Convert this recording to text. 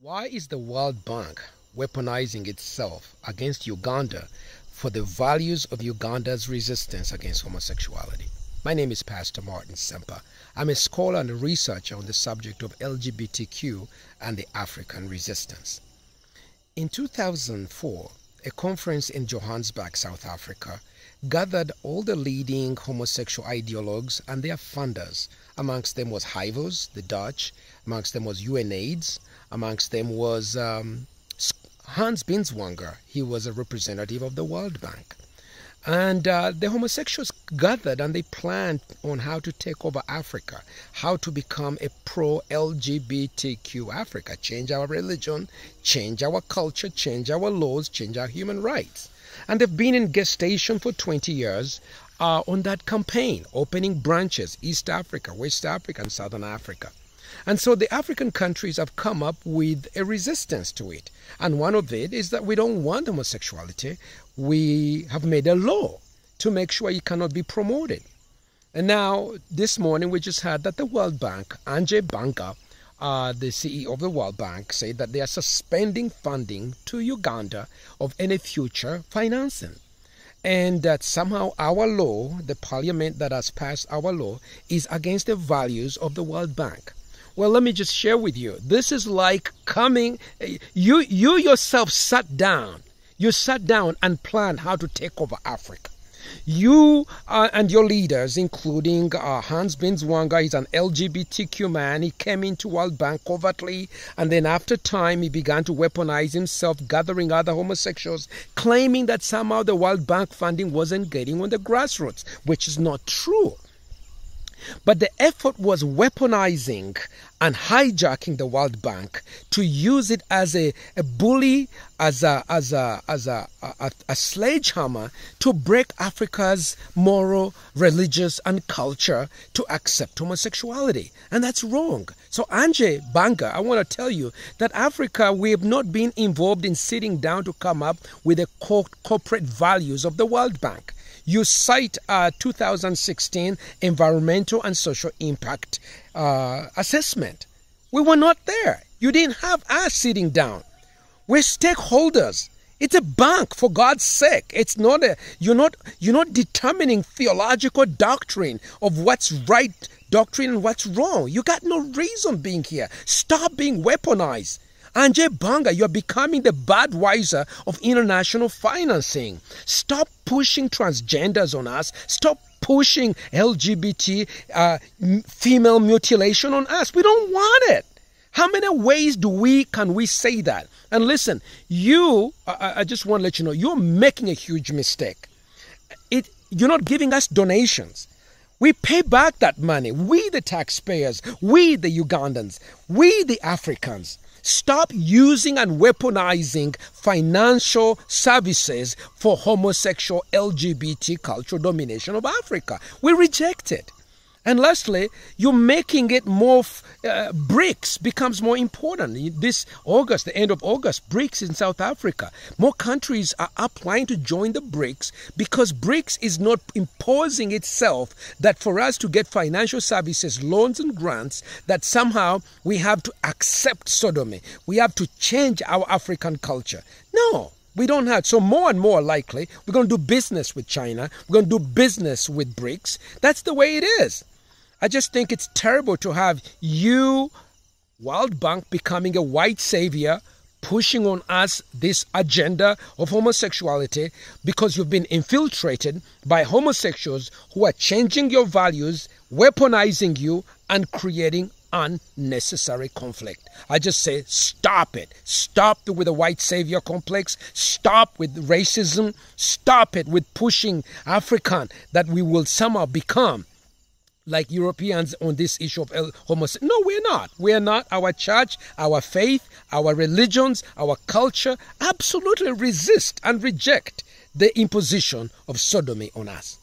Why is the World Bank weaponizing itself against Uganda for the values of Uganda's resistance against homosexuality? My name is Pastor Martin Ssempa. I'm a scholar and a researcher on the subject of LGBTQ and the African resistance. In 2004, a conference in Johannesburg, South Africa, gathered all the leading homosexual ideologues and their funders. Amongst them was Hivos, the Dutch. Amongst them was UNAIDS. Amongst them was um, Hans Binswanger. He was a representative of the World Bank. And uh, the homosexuals gathered and they planned on how to take over Africa, how to become a pro LGBTQ Africa, change our religion, change our culture, change our laws, change our human rights. And they've been in gestation for 20 years uh, on that campaign, opening branches, East Africa, West Africa, and Southern Africa. And so the African countries have come up with a resistance to it. And one of it is that we don't want homosexuality. We have made a law to make sure it cannot be promoted. And now, this morning, we just heard that the World Bank, Ajay Banga, uh, the CEO of the World Bank, said that they are suspending funding to Uganda of any future financing. And that somehow our law, the parliament that has passed our law, is against the values of the World Bank. Well, let me just share with you. This is like coming, you, you yourself sat down. You sat down and planned how to take over Africa. You uh, and your leaders, including uh, Hans Binswanger, he's an LGBTQ man. He came into World Bank covertly, and then after time, he began to weaponize himself, gathering other homosexuals, claiming that somehow the World Bank funding wasn't getting on the grassroots, which is not true. But the effort was weaponizing and hijacking the World Bank to use it as a, a bully, as a as a as a, a, a sledgehammer to break Africa's moral, religious, and culture to accept homosexuality, and that's wrong. So Ajay Banga, I want to tell you that Africa, we have not been involved in sitting down to come up with the corporate values of the World Bank. You cite a 2016 environmental and social impact uh, assessment. We were not there. You didn't have us sitting down. We're stakeholders. It's a bank for God's sake. It's not a you're not you're not determining theological doctrine of what's right doctrine and what's wrong. You got no reason being here. Stop being weaponized. Ajay Banga, you're becoming the Budweiser of international financing. Stop pushing transgenders on us. Stop pushing LGBT uh, female mutilation on us. We don't want it. How many ways do we can we say that? And listen, you, I, I just want to let you know, you're making a huge mistake. It, you're not giving us donations. We pay back that money. We, the taxpayers, we, the Ugandans, we, the Africans. Stop using and weaponizing financial services for homosexual LGBT cultural domination of Africa. We reject it. And lastly, you're making it more, uh, BRICS becomes more important. This August, the end of August, BRICS in South Africa. More countries are applying to join the BRICS because BRICS is not imposing itself that for us to get financial services, loans, and grants, that somehow we have to accept sodomy. We have to change our African culture. No, we don't have. So more and more likely, we're going to do business with China. We're going to do business with BRICS. That's the way it is. I just think it's terrible to have you, World Bank, becoming a white savior, pushing on us this agenda of homosexuality because you've been infiltrated by homosexuals who are changing your values, weaponizing you, and creating unnecessary conflict. I just say stop it. Stop with the white savior complex. Stop with racism. Stop it with pushing African that we will somehow become like Europeans on this issue of homosexuality. No, we're not. We're not. Our church, our faith, our religions, our culture absolutely resist and reject the imposition of sodomy on us.